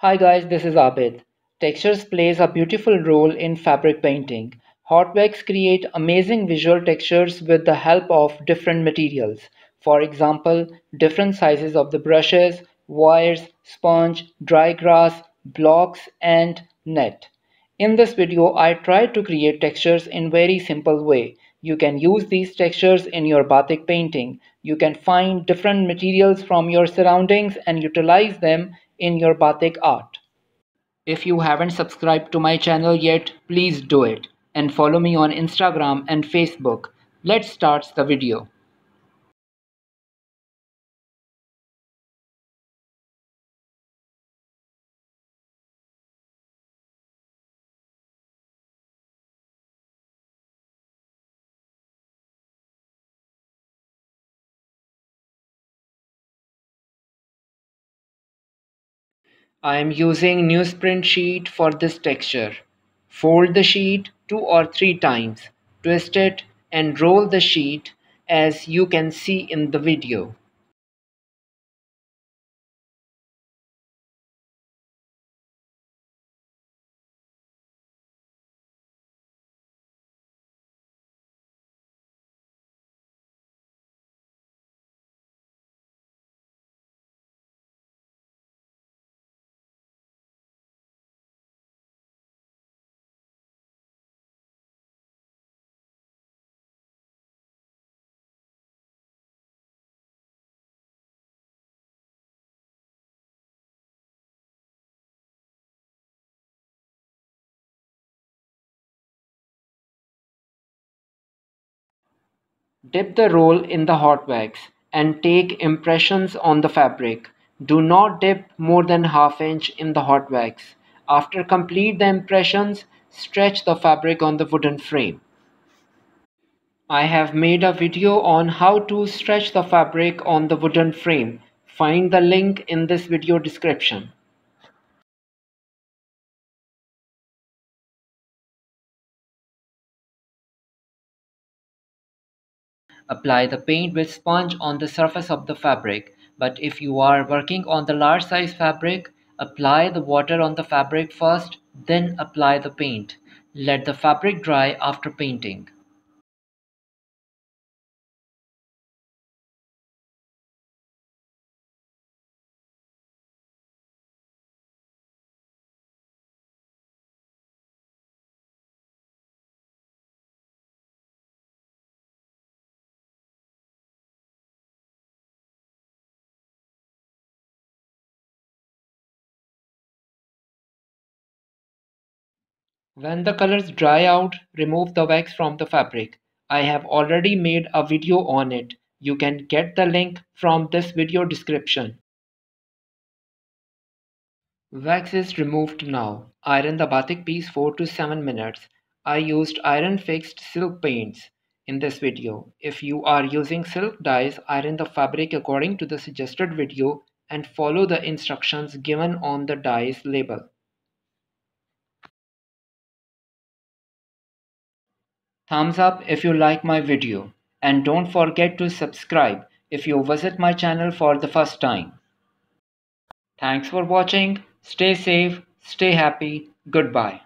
Hi guys, this is Abid. Textures plays a beautiful role in fabric painting. Hot wax create amazing visual textures with the help of different materials. For example, different sizes of the brushes, wires, sponge, dry grass, blocks and net. In this video, I tried to create textures in very simple way. You can use these textures in your batik painting. You can find different materials from your surroundings and utilize them in your batik art. If you haven't subscribed to my channel yet, please do it and follow me on Instagram and Facebook. Let's start the video. I am using newsprint sheet for this texture. Fold the sheet two or three times, twist it and roll the sheet as you can see in the video. Dip the roll in the hot wax and take impressions on the fabric. Do not dip more than half inch in the hot wax. After complete the impressions, stretch the fabric on the wooden frame. I have made a video on how to stretch the fabric on the wooden frame. Find the link in this video description. Apply the paint with sponge on the surface of the fabric, but if you are working on the large size fabric, apply the water on the fabric first, then apply the paint. Let the fabric dry after painting. When the colors dry out, remove the wax from the fabric. I have already made a video on it. You can get the link from this video description. Wax is removed now. Iron the batik piece 4 to 7 minutes. I used iron fixed silk paints in this video. If you are using silk dyes, iron the fabric according to the suggested video and follow the instructions given on the dyes label. Thumbs up if you like my video and don't forget to subscribe if you visit my channel for the first time. Thanks for watching. Stay safe, stay happy. Goodbye.